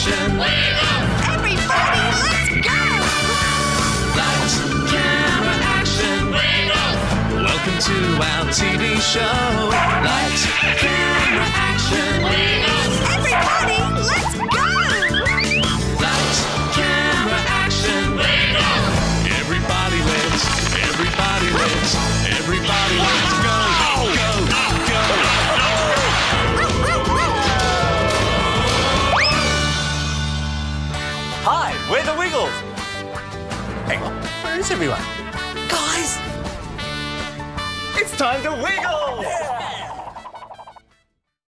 action. Everybody, let's go! Lights, camera, action. Welcome to our TV show. Hi, we're the Wiggles. Hang on, where is everyone? Guys, it's time to wiggle.